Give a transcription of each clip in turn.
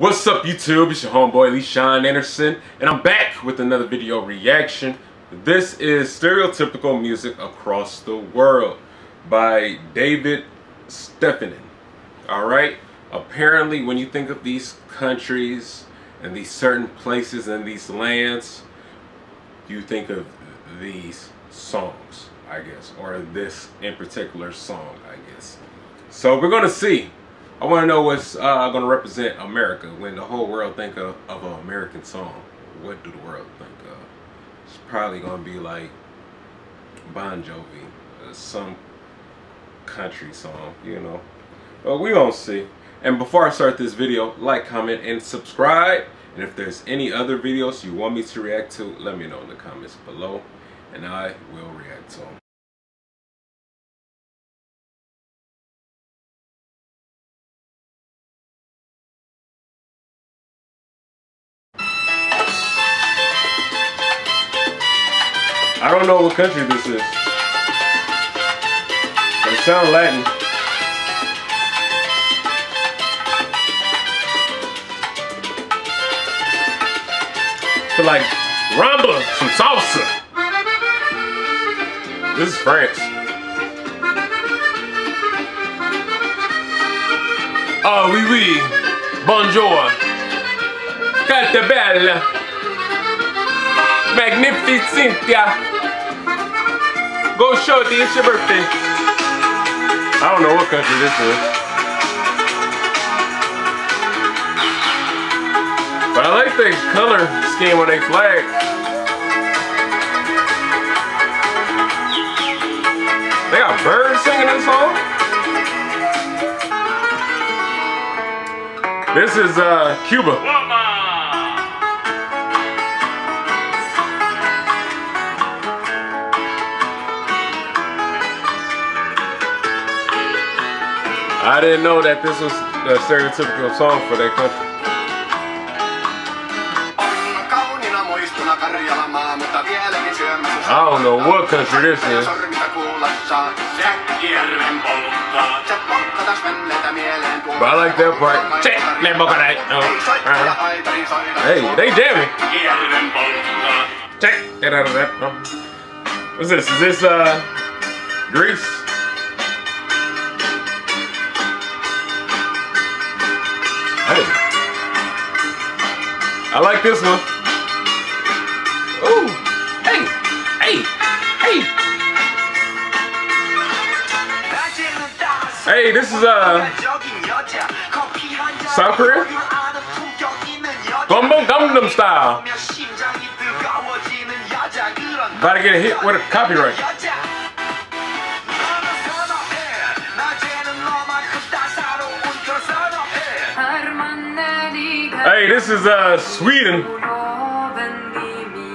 What's up YouTube? It's your homeboy LeShawn Anderson and I'm back with another video reaction. This is Stereotypical Music Across the World by David Stefanin. Alright? Apparently when you think of these countries and these certain places and these lands, you think of these songs, I guess, or this in particular song, I guess. So we're gonna see I want to know what's uh, going to represent America when the whole world think of, of an American song. What do the world think of? It's probably going to be like Bon Jovi, uh, some country song, you know. But we gonna see. And before I start this video, like, comment, and subscribe. And if there's any other videos you want me to react to, let me know in the comments below. And I will react to them. Don't know what country this is. But it sounds Latin. Feel like rumba, some salsa. This is France. Oh, oui, oui. Bonjour. Carte belle. Magnificent, yeah. Go shorty, it's your birthday. I don't know what country this is. But I like the color scheme on their flag. They got birds singing this song. This is uh, Cuba. I didn't know that this was a stereotypical song for that country. I don't know what country this is. But I like that part. Oh, uh-huh. Hey, they jamming. What's this? Is this uh Greece? I like this one. Ooh, hey, hey, hey. Hey, this is uh South Korea. Gangnam Gangnam style. About to get a hit with a copyright. Hey, this is uh Sweden.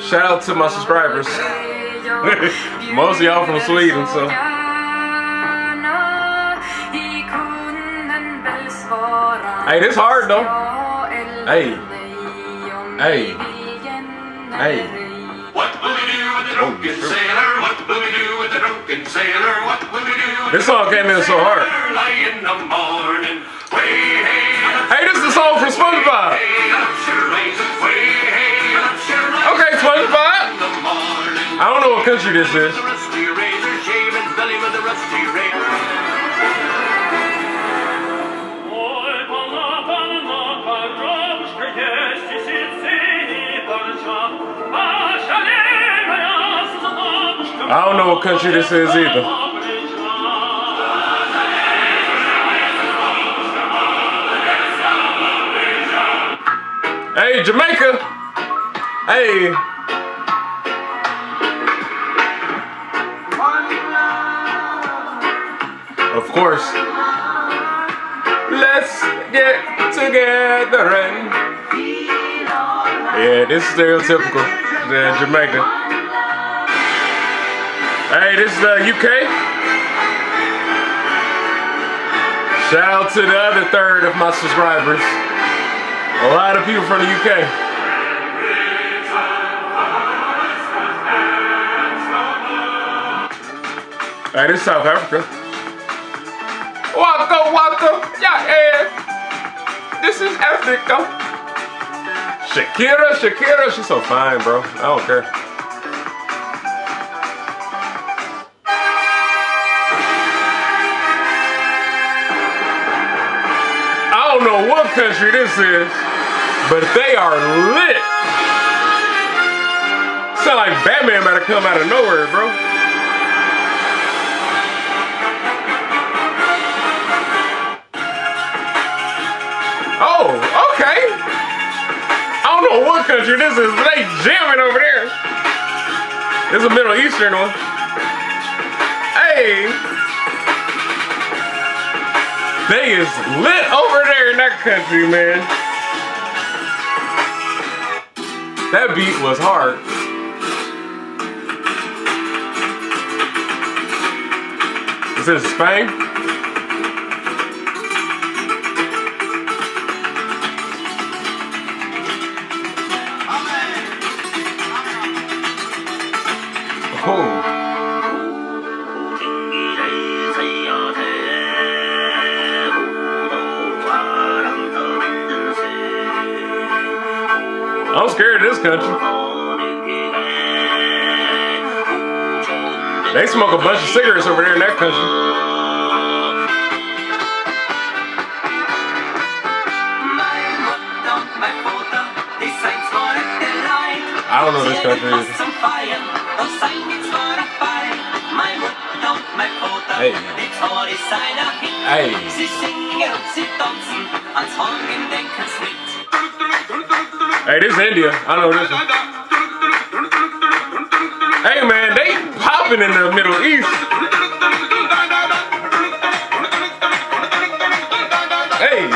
Shout out to my subscribers. Most of y'all from Sweden, so. Hey, this hard though. Hey. Hey. Hey. What drunken sailor? What will we do with the drunken sailor? What will we do This song came in so hard. Hey, this is a song from SpongeBob. Okay, SpongeBob. I don't know what country this is. I don't know what country this is either. Hey, Jamaica. Hey. Of course. Let's get together and yeah, this is stereotypical. Yeah, Jamaica. Hey, this is the uh, UK. Shout out to the other third of my subscribers. A lot of people from the UK. Hey, this is South Africa. Waka waka, yeah, yeah. This is Africa. Shakira, Shakira, she's so fine, bro. I don't care. I don't know what country this is, but they are lit. Sound like Batman better come out of nowhere, bro. Oh, okay. I don't know what country this is, but they jamming over there. It's a Middle Eastern one. Hey. They is lit over there in that country, man. That beat was hard. Is this Spain? Country. They smoke a bunch of cigarettes over there in that country. I don't know this country either. Hey. Hey. Hey, this is India. I know this one. Hey, man, they popping in the Middle East. Hey.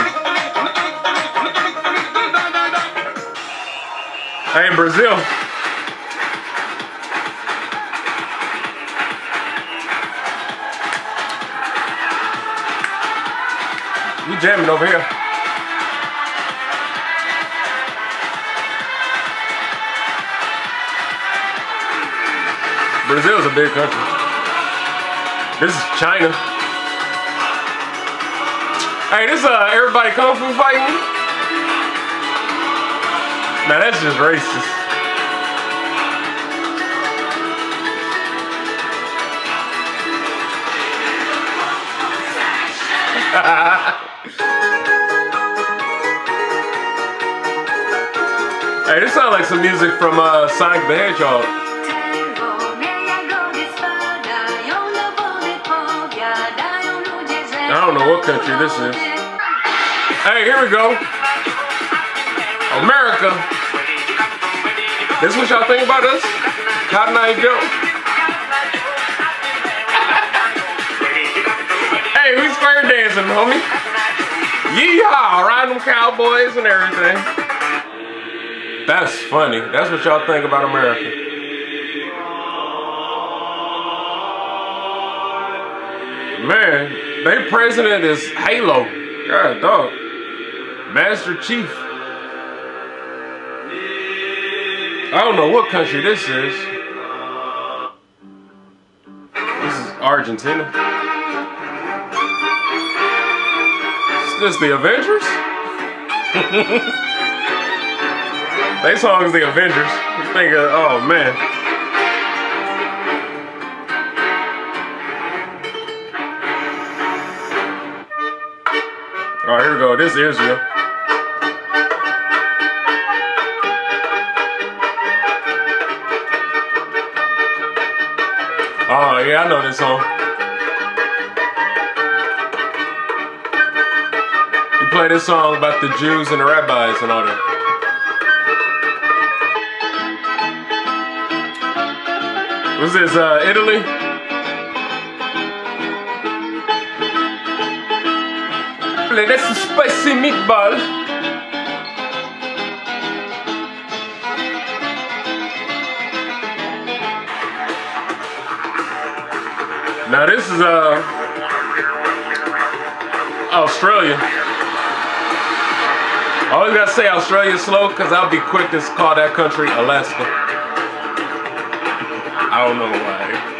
Hey, in Brazil. We jamming over here. Brazil is a big country. This is China. Hey, this uh everybody kung fu fighting. Now that's just racist. hey, this sounds like some music from uh, Sonic the Hedgehog. Don't know what country this is. Hey, here we go. America. This what y'all think about us? Cotton Eye Joe. hey, we square dancing, homie. Yeehaw, riding them cowboys and everything. That's funny. That's what y'all think about America. Man, their president is Halo. God, dog. Master Chief. I don't know what country this is. This is Argentina. Is this the Avengers? they song is the Avengers. Think, of, oh man. All right, here we go. This is Israel. Oh, yeah, I know this song. You play this song about the Jews and the rabbis and all that. What's this, uh, Italy? Lovely. That's a spicy meatball. Now this is uh Australia. I always gotta say Australia slow because I'll be quick to call that country Alaska. I don't know why.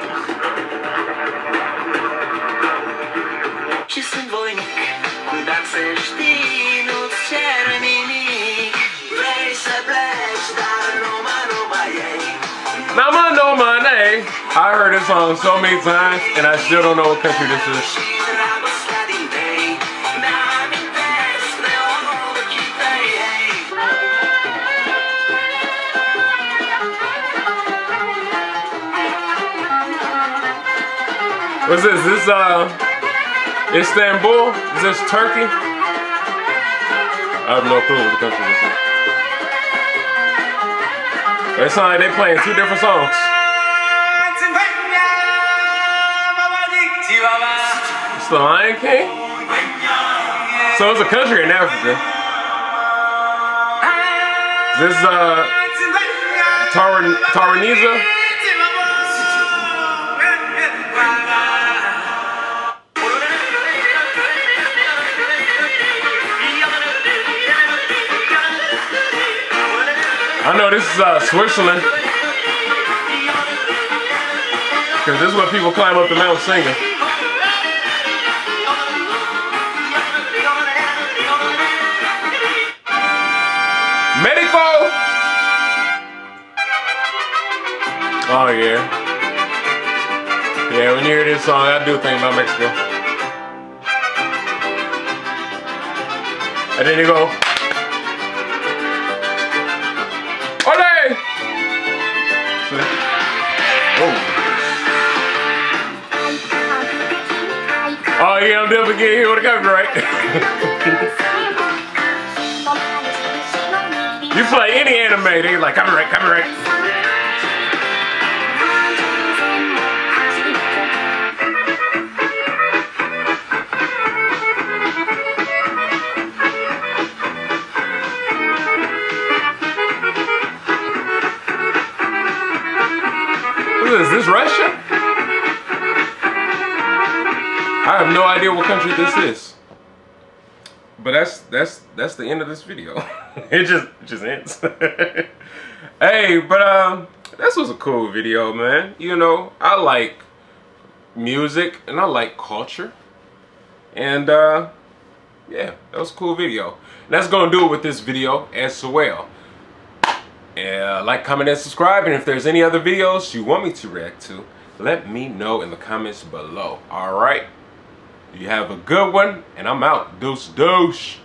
I heard this song so many times, and I still don't know what country this is. What's this? This uh Istanbul? Is this Turkey? I have no clue what the country this is. It sounds like they playing two different songs. It's the Lion King? So it's a country in Africa. This is uh Taran Taranisa? I know this is uh, Switzerland. Because this is what people climb up the mountain singing. Oh yeah. Yeah, when you hear this song, I do think about Mexico. And then you go, Oh yeah, I'm definitely getting hit with a copyright. any anime, they like copyright, copyright. Is? This Russia? I have no idea what country this is. But that's that's that's the end of this video. it just it just ends. hey, but um this was a cool video, man. You know, I like music and I like culture. And uh yeah, that was a cool video. And that's gonna do it with this video as well. Yeah, like, comment, and subscribe. And if there's any other videos you want me to react to, let me know in the comments below. All right? You have a good one, and I'm out. Deuce, deuce.